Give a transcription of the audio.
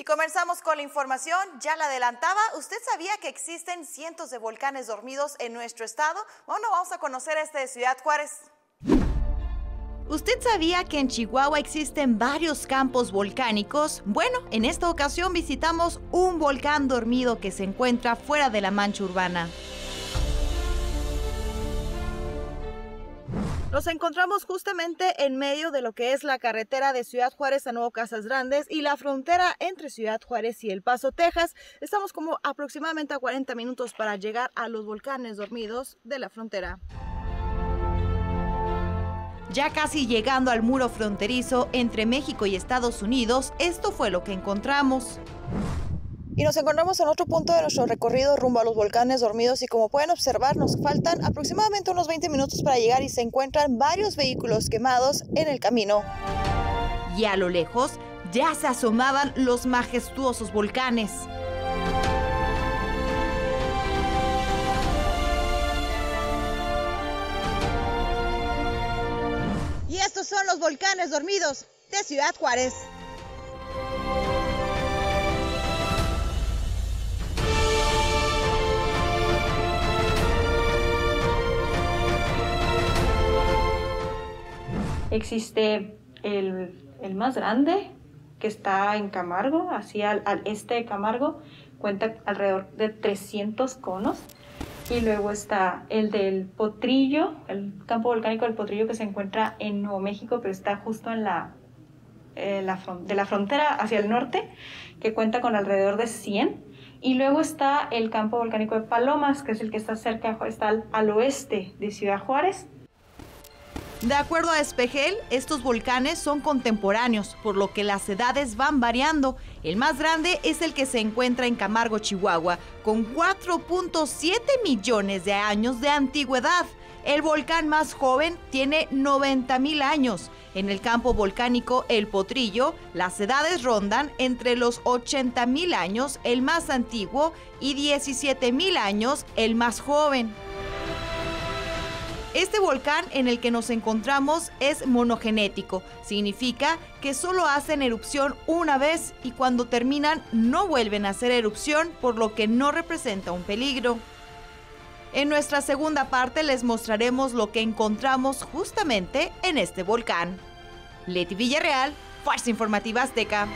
Y comenzamos con la información, ya la adelantaba, ¿usted sabía que existen cientos de volcanes dormidos en nuestro estado? Bueno, vamos a conocer este de Ciudad Juárez. ¿Usted sabía que en Chihuahua existen varios campos volcánicos? Bueno, en esta ocasión visitamos un volcán dormido que se encuentra fuera de la mancha urbana. Nos encontramos justamente en medio de lo que es la carretera de Ciudad Juárez a Nuevo Casas Grandes y la frontera entre Ciudad Juárez y El Paso, Texas. Estamos como aproximadamente a 40 minutos para llegar a los volcanes dormidos de la frontera. Ya casi llegando al muro fronterizo entre México y Estados Unidos, esto fue lo que encontramos. Y nos encontramos en otro punto de nuestro recorrido rumbo a los volcanes dormidos y como pueden observar nos faltan aproximadamente unos 20 minutos para llegar y se encuentran varios vehículos quemados en el camino. Y a lo lejos ya se asomaban los majestuosos volcanes. Y estos son los volcanes dormidos de Ciudad Juárez. Existe el, más grande, que está en Camargo, hacia al, este de Camargo, cuenta alrededor de 300 conos. Y luego está el del Potrillo, el campo volcánico del Potrillo que se encuentra en Nuevo México, pero está justo en la, de la frontera hacia el norte, que cuenta con alrededor de 100. Y luego está el campo volcánico de Palomas, que es el que está cerca, está al oeste de Ciudad Juárez, de acuerdo a Espejel, estos volcanes son contemporáneos, por lo que las edades van variando. El más grande es el que se encuentra en Camargo, Chihuahua, con 4.7 millones de años de antigüedad. El volcán más joven tiene 90 mil años. En el campo volcánico El Potrillo, las edades rondan entre los 80 mil años, el más antiguo, y 17 mil años, el más joven. Este volcán en el que nos encontramos es monogenético, significa que solo hacen erupción una vez y cuando terminan no vuelven a hacer erupción, por lo que no representa un peligro. En nuestra segunda parte les mostraremos lo que encontramos justamente en este volcán. Leti Villarreal, Fuerza Informativa Azteca.